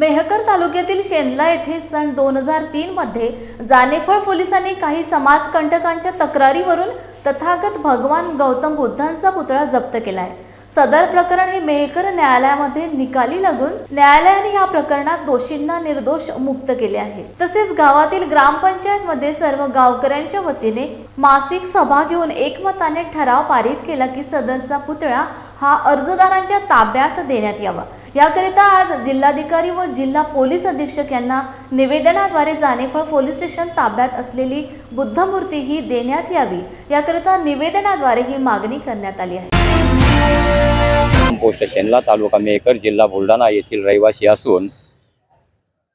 मेहकर तालुक्यातील शेंदला येथे सन दोन हजार तीन मध्ये जानेफळ पोलिसांनी काही समाजकंटकांच्या तक्रारीवरून तथागत भगवान गौतम बुद्धांचा पुतळा जप्त केलाय. सदर प्रकरण हे मेहकर न्यायालयामध्ये निकाली लागून न्यायालयाने या प्रकरणात दोषींना निर्दोष मुक्त केले आहे. तसेच गावातील ग्रामपंचायत मध्ये सर्व गावकऱ्यांच्या वतीने मासिक सभा घेऊन एकमताने ठराव पारित केला की सदरचा पुतळा हा अर्जदारांच्या ताब्यात देण्यात यावा. याकरिता आज जिल्हाधिकारी व जिल्हा पोलीस अधीक्षक यांना निवेदनाद्वारे जानेफळ पोलीस स्टेशन ताब्यात असलेली बुद्धमूर्ती ही देण्यात यावी. याकरिता निवेदनाद्वारे ही मागणी करण्यात आली आहे. पोस्ट शेनला तालुका मेकर जिल्हा बुलढाणा येथील रहिवासी असून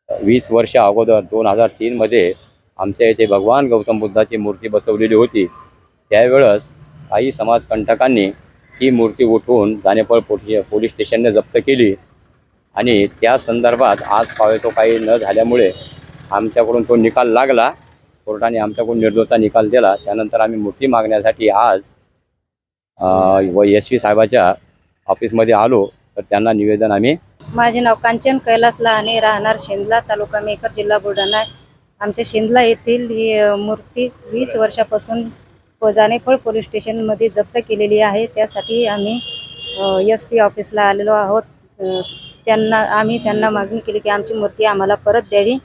वीस वर्ष अगोदर दोन हजार तीनमध्ये आमच्या येथे भगवान गौतम बुद्धाची मूर्ती बसवलेली होती. त्यावेळेस काही समाजकंटकांनी ही मूर्ती उठवून जानेफळ पोलीस पोलीस स्टेशनने जप्त केली. आणि त्या संदर्भात आज पावे तो काही न झाल्यामुळे आमच्याकडून तो निकाल लागला. कोर्टाने आमच्याकडून निर्दोषचा निकाल दिला. त्यानंतर आम्ही मूर्ती मागण्यासाठी आज व एस पी साहेबाच्या ऑफिसमध्ये आलो. तर त्यांना निवेदन आम्ही माझे नाव कांचन कैलास लहाने राहणार शिंदला तालुका मेकर जिल्हा बुलढाणा. आमच्या शिंदला येथील ही मूर्ती वीस वर्षापासून जानेफळ पोलीस स्टेशनमध्ये जप्त केलेली आहे. त्यासाठी आम्ही एस पी ऑफिसला आलेलो आहोत. त्यांना आम्ही त्यांना मागणी केली की आमची मूर्ती आम्हाला परत द्यावी.